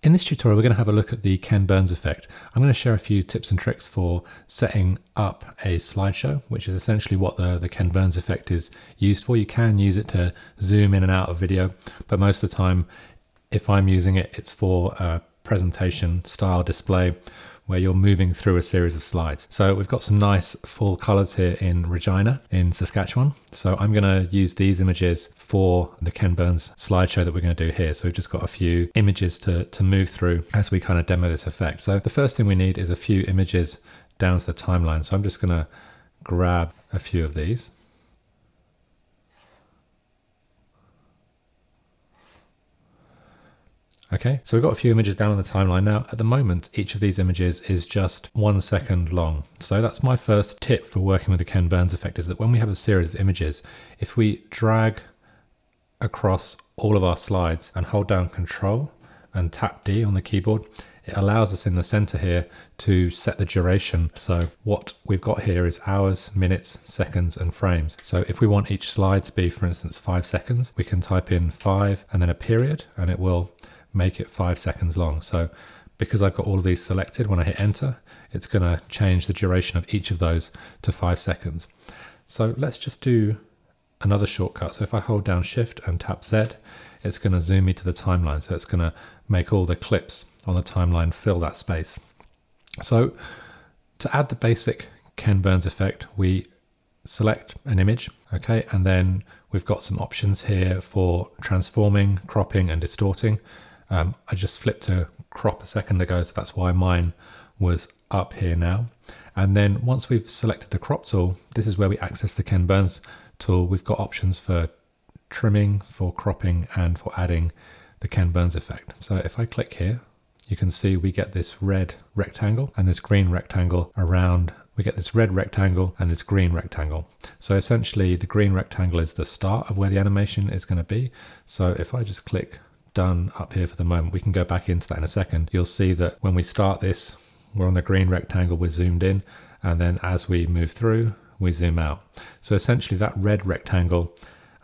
In this tutorial, we're going to have a look at the Ken Burns effect. I'm going to share a few tips and tricks for setting up a slideshow, which is essentially what the, the Ken Burns effect is used for. You can use it to zoom in and out of video, but most of the time, if I'm using it, it's for a presentation style display where you're moving through a series of slides. So we've got some nice full colors here in Regina in Saskatchewan. So I'm going to use these images for the Ken Burns slideshow that we're going to do here. So we've just got a few images to, to move through as we kind of demo this effect. So the first thing we need is a few images down to the timeline. So I'm just going to grab a few of these. Okay, so we've got a few images down on the timeline now. At the moment, each of these images is just one second long. So that's my first tip for working with the Ken Burns effect is that when we have a series of images, if we drag across all of our slides and hold down control and tap D on the keyboard, it allows us in the center here to set the duration. So what we've got here is hours, minutes, seconds, and frames. So if we want each slide to be, for instance, five seconds, we can type in five and then a period, and it will make it five seconds long. So because I've got all of these selected, when I hit enter, it's going to change the duration of each of those to five seconds. So let's just do another shortcut. So if I hold down shift and tap Z, it's going to zoom me to the timeline. So it's going to make all the clips on the timeline fill that space. So to add the basic Ken Burns effect, we select an image, okay, and then we've got some options here for transforming, cropping, and distorting. Um, I just flipped a crop a second ago, so that's why mine was up here now. And then once we've selected the crop tool, this is where we access the Ken Burns tool. We've got options for trimming, for cropping, and for adding the Ken Burns effect. So if I click here, you can see we get this red rectangle and this green rectangle around we get this red rectangle and this green rectangle. So essentially the green rectangle is the start of where the animation is going to be. So if I just click done up here for the moment. We can go back into that in a second. You'll see that when we start this, we're on the green rectangle, we're zoomed in, and then as we move through, we zoom out. So essentially that red rectangle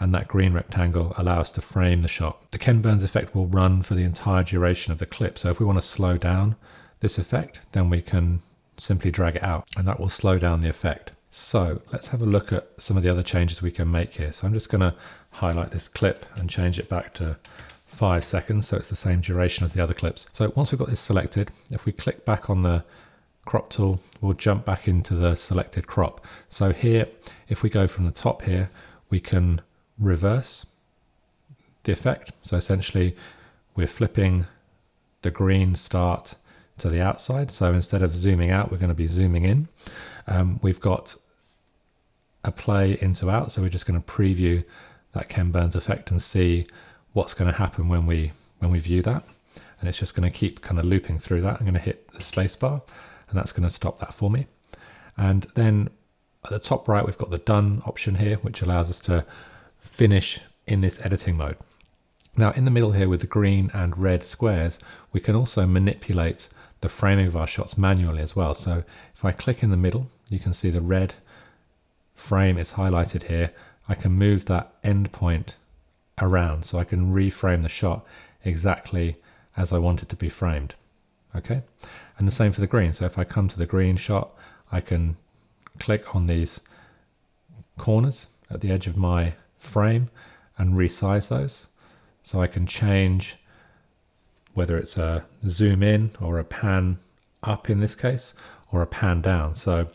and that green rectangle allow us to frame the shot. The Ken Burns effect will run for the entire duration of the clip. So if we want to slow down this effect, then we can simply drag it out and that will slow down the effect. So let's have a look at some of the other changes we can make here. So I'm just going to highlight this clip and change it back to five seconds, so it's the same duration as the other clips. So once we've got this selected, if we click back on the crop tool, we'll jump back into the selected crop. So here, if we go from the top here, we can reverse the effect. So essentially, we're flipping the green start to the outside. So instead of zooming out, we're going to be zooming in. Um, we've got a play into out, so we're just going to preview that Ken Burns effect and see what's going to happen when we when we view that and it's just going to keep kind of looping through that. I'm going to hit the spacebar and that's going to stop that for me. And then at the top right, we've got the done option here, which allows us to finish in this editing mode. Now in the middle here with the green and red squares, we can also manipulate the framing of our shots manually as well. So if I click in the middle, you can see the red frame is highlighted here. I can move that endpoint around so I can reframe the shot exactly as I want it to be framed. Okay, and the same for the green. So if I come to the green shot, I can click on these corners at the edge of my frame and resize those. So I can change whether it's a zoom in or a pan up in this case, or a pan down. So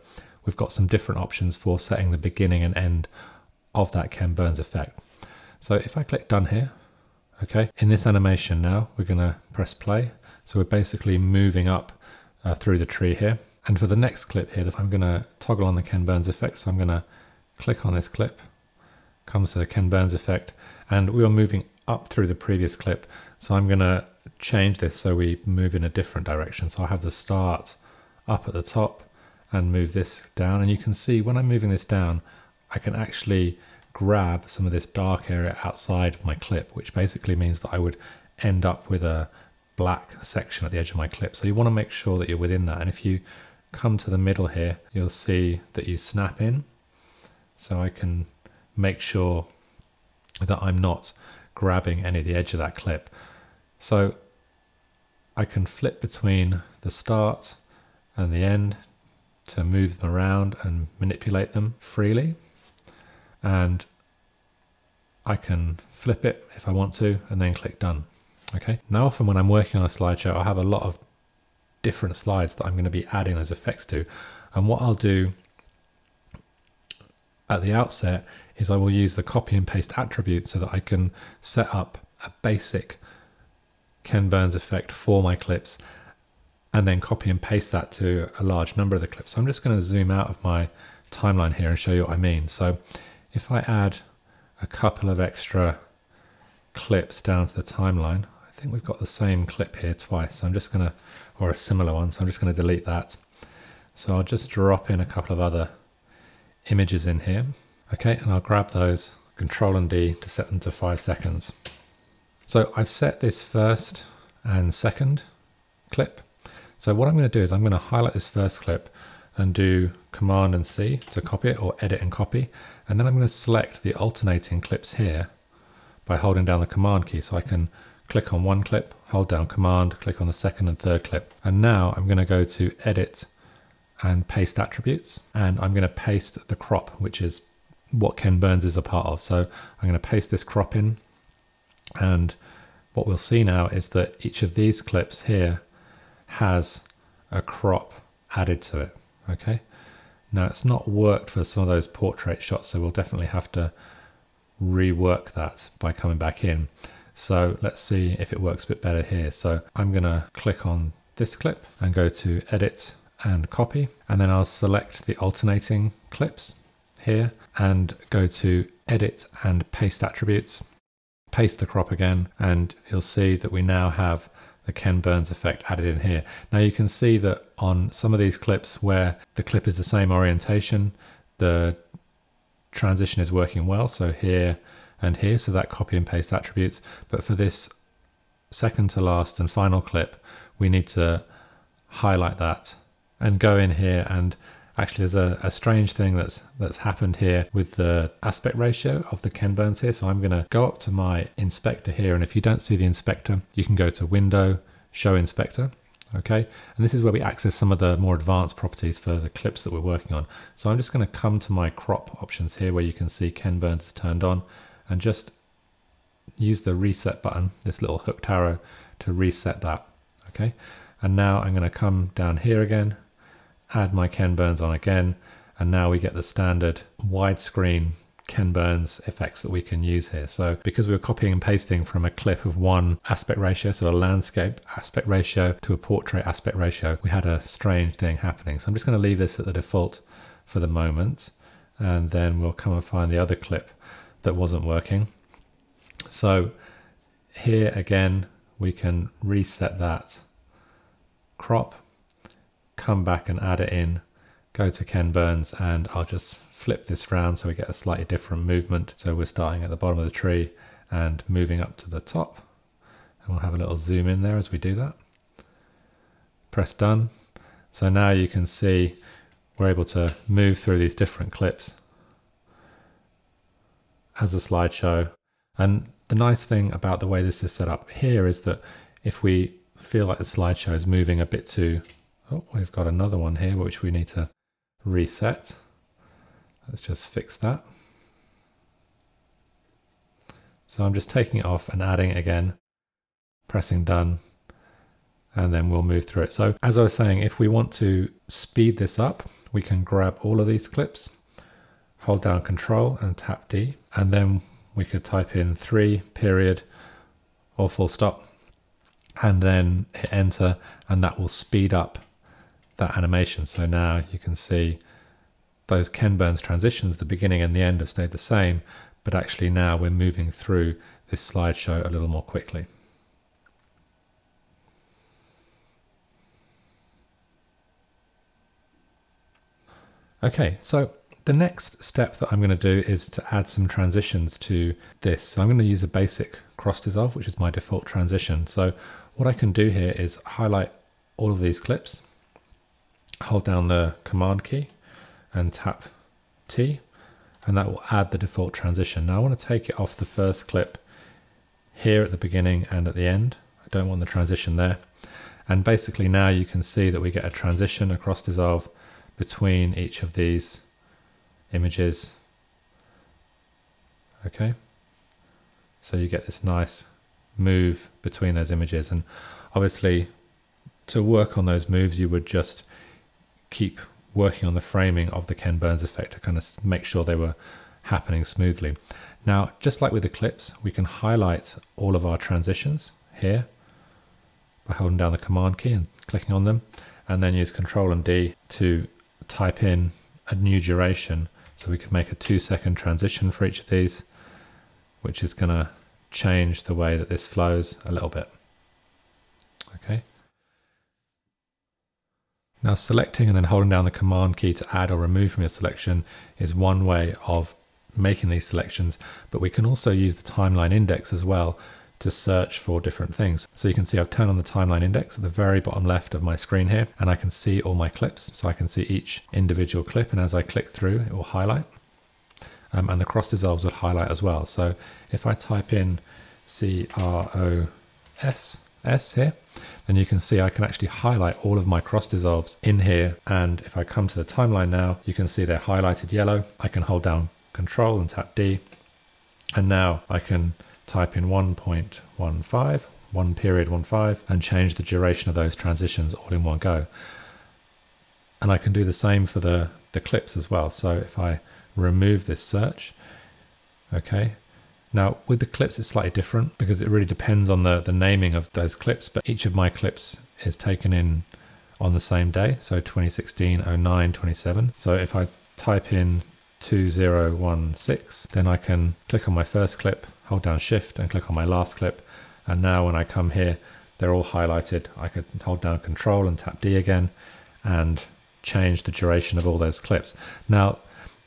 we've got some different options for setting the beginning and end of that Ken Burns effect. So if I click done here, okay, in this animation now, we're gonna press play. So we're basically moving up uh, through the tree here. And for the next clip here, I'm gonna toggle on the Ken Burns effect. So I'm gonna click on this clip, comes to the Ken Burns effect, and we are moving up through the previous clip. So I'm gonna change this so we move in a different direction. So I have the start up at the top and move this down. And you can see when I'm moving this down, I can actually grab some of this dark area outside of my clip, which basically means that I would end up with a black section at the edge of my clip. So you want to make sure that you're within that. And if you come to the middle here, you'll see that you snap in. So I can make sure that I'm not grabbing any of the edge of that clip. So I can flip between the start and the end to move them around and manipulate them freely. And I can flip it if I want to and then click done. Okay. Now often when I'm working on a slideshow, I have a lot of different slides that I'm going to be adding those effects to. And what I'll do at the outset is I will use the copy and paste attribute so that I can set up a basic Ken Burns effect for my clips and then copy and paste that to a large number of the clips. So I'm just going to zoom out of my timeline here and show you what I mean. So if I add a couple of extra clips down to the timeline, I think we've got the same clip here twice. So I'm just going to, or a similar one. So I'm just going to delete that. So I'll just drop in a couple of other images in here. Okay, and I'll grab those, Control and D to set them to five seconds. So I've set this first and second clip. So what I'm going to do is I'm going to highlight this first clip and do Command and C to copy it or edit and copy. And then I'm going to select the alternating clips here by holding down the Command key. So I can click on one clip, hold down Command, click on the second and third clip. And now I'm going to go to Edit and Paste Attributes. And I'm going to paste the crop, which is what Ken Burns is a part of. So I'm going to paste this crop in and what we'll see now is that each of these clips here has a crop added to it. Okay. Now it's not worked for some of those portrait shots, so we'll definitely have to rework that by coming back in. So let's see if it works a bit better here. So I'm going to click on this clip and go to edit and copy, and then I'll select the alternating clips here and go to edit and paste attributes paste the crop again and you'll see that we now have the Ken Burns effect added in here. Now you can see that on some of these clips where the clip is the same orientation, the transition is working well. So here and here, so that copy and paste attributes. But for this second to last and final clip, we need to highlight that and go in here and Actually, there's a, a strange thing that's that's happened here with the aspect ratio of the Ken Burns here. So I'm going to go up to my inspector here, and if you don't see the inspector, you can go to Window, Show Inspector. Okay, and this is where we access some of the more advanced properties for the clips that we're working on. So I'm just going to come to my crop options here where you can see Ken Burns is turned on and just use the reset button, this little hooked arrow to reset that. Okay, and now I'm going to come down here again add my Ken Burns on again, and now we get the standard widescreen Ken Burns effects that we can use here. So because we were copying and pasting from a clip of one aspect ratio, so a landscape aspect ratio to a portrait aspect ratio, we had a strange thing happening. So I'm just going to leave this at the default for the moment, and then we'll come and find the other clip that wasn't working. So here again, we can reset that crop come back and add it in, go to Ken Burns and I'll just flip this round so we get a slightly different movement. So we're starting at the bottom of the tree and moving up to the top. And we'll have a little zoom in there as we do that. Press done. So now you can see we're able to move through these different clips as a slideshow. And the nice thing about the way this is set up here is that if we feel like the slideshow is moving a bit too Oh, we've got another one here which we need to reset. Let's just fix that. So I'm just taking it off and adding it again, pressing done, and then we'll move through it. So as I was saying, if we want to speed this up, we can grab all of these clips, hold down control and tap D, and then we could type in three period or full stop and then hit enter and that will speed up that animation. So now you can see those Ken Burns transitions, the beginning and the end have stayed the same, but actually now we're moving through this slideshow a little more quickly. Okay, so the next step that I'm going to do is to add some transitions to this. So I'm going to use a basic cross dissolve, which is my default transition. So what I can do here is highlight all of these clips hold down the command key and tap T and that will add the default transition. Now I want to take it off the first clip here at the beginning and at the end. I don't want the transition there. And basically now you can see that we get a transition across dissolve between each of these images. Okay. So you get this nice move between those images. And obviously to work on those moves, you would just keep working on the framing of the Ken Burns effect to kind of make sure they were happening smoothly. Now, just like with the clips, we can highlight all of our transitions here by holding down the command key and clicking on them, and then use Control and D to type in a new duration. So we can make a two second transition for each of these, which is going to change the way that this flows a little bit. Okay. Now selecting and then holding down the command key to add or remove from your selection is one way of making these selections, but we can also use the timeline index as well to search for different things. So you can see I've turned on the timeline index at the very bottom left of my screen here, and I can see all my clips. So I can see each individual clip, and as I click through, it will highlight. Um, and the cross dissolves will highlight as well. So if I type in C-R-O-S, S here, then you can see I can actually highlight all of my cross dissolves in here. And if I come to the timeline now, you can see they're highlighted yellow. I can hold down control and tap D. And now I can type in 1.15, one period 1.5, and change the duration of those transitions all in one go. And I can do the same for the, the clips as well. So if I remove this search, okay, now with the clips it's slightly different because it really depends on the, the naming of those clips, but each of my clips is taken in on the same day, so 2016 09 27. So if I type in 2016, then I can click on my first clip, hold down shift and click on my last clip. And now when I come here, they're all highlighted. I could hold down control and tap D again and change the duration of all those clips. Now,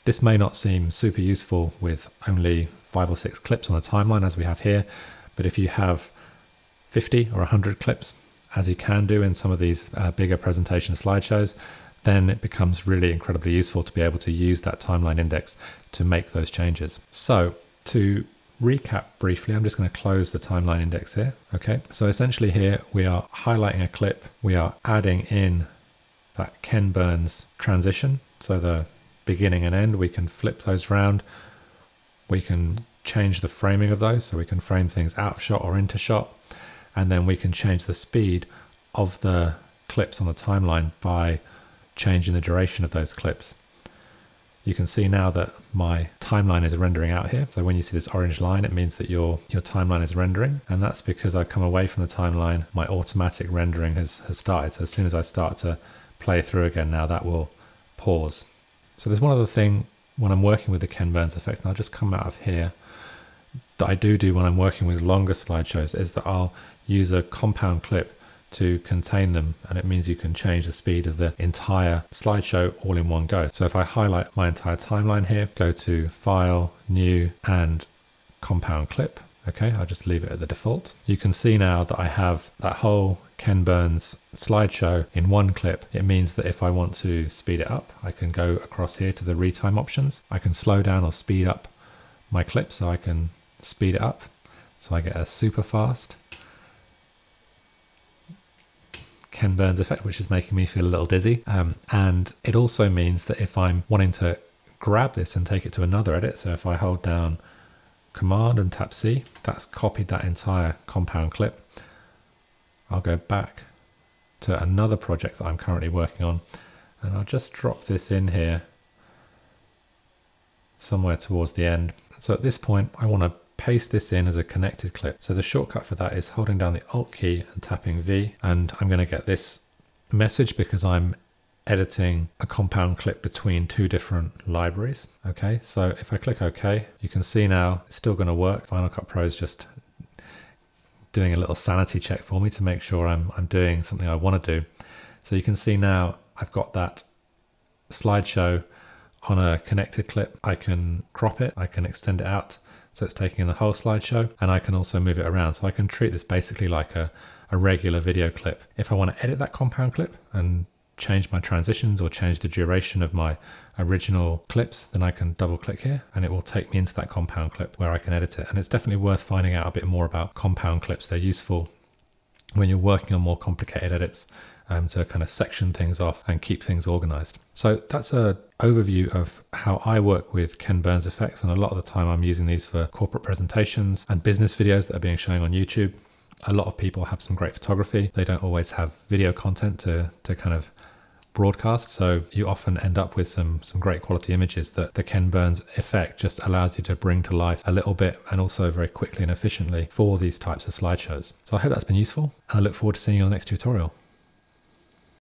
this may not seem super useful with only five or six clips on the timeline as we have here, but if you have 50 or 100 clips, as you can do in some of these uh, bigger presentation slideshows, then it becomes really incredibly useful to be able to use that timeline index to make those changes. So to recap briefly, I'm just going to close the timeline index here. Okay, so essentially here we are highlighting a clip, we are adding in that Ken Burns transition, so the beginning and end, we can flip those around, we can change the framing of those, so we can frame things out of shot or into shot, and then we can change the speed of the clips on the timeline by changing the duration of those clips. You can see now that my timeline is rendering out here. So when you see this orange line, it means that your, your timeline is rendering. And that's because I've come away from the timeline, my automatic rendering has, has started. So as soon as I start to play through again now, that will pause. So there's one other thing when I'm working with the Ken Burns effect, and I'll just come out of here, that I do do when I'm working with longer slideshows is that I'll use a compound clip to contain them and it means you can change the speed of the entire slideshow all in one go. So if I highlight my entire timeline here, go to File, New and Compound Clip, okay, I'll just leave it at the default. You can see now that I have that whole Ken Burns slideshow in one clip. It means that if I want to speed it up, I can go across here to the retime options. I can slow down or speed up my clip so I can speed it up. So I get a super fast Ken Burns effect, which is making me feel a little dizzy. Um, and it also means that if I'm wanting to grab this and take it to another edit, so if I hold down Command and tap C, that's copied that entire compound clip. I'll go back to another project that I'm currently working on and I'll just drop this in here somewhere towards the end. So at this point, I want to paste this in as a connected clip. So the shortcut for that is holding down the Alt key and tapping V. And I'm going to get this message because I'm editing a compound clip between two different libraries. Okay, so if I click OK, you can see now it's still going to work. Final Cut Pro is just doing a little sanity check for me to make sure I'm, I'm doing something I want to do. So you can see now I've got that slideshow on a connected clip. I can crop it, I can extend it out so it's taking in the whole slideshow and I can also move it around. So I can treat this basically like a, a regular video clip. If I want to edit that compound clip and change my transitions or change the duration of my original clips, then I can double click here and it will take me into that compound clip where I can edit it. And it's definitely worth finding out a bit more about compound clips. They're useful when you're working on more complicated edits um, to kind of section things off and keep things organized. So that's a overview of how I work with Ken Burns effects. And a lot of the time I'm using these for corporate presentations and business videos that are being shown on YouTube. A lot of people have some great photography. They don't always have video content to, to kind of broadcast. So you often end up with some some great quality images that the Ken Burns effect just allows you to bring to life a little bit and also very quickly and efficiently for these types of slideshows. So I hope that's been useful and I look forward to seeing you on the next tutorial.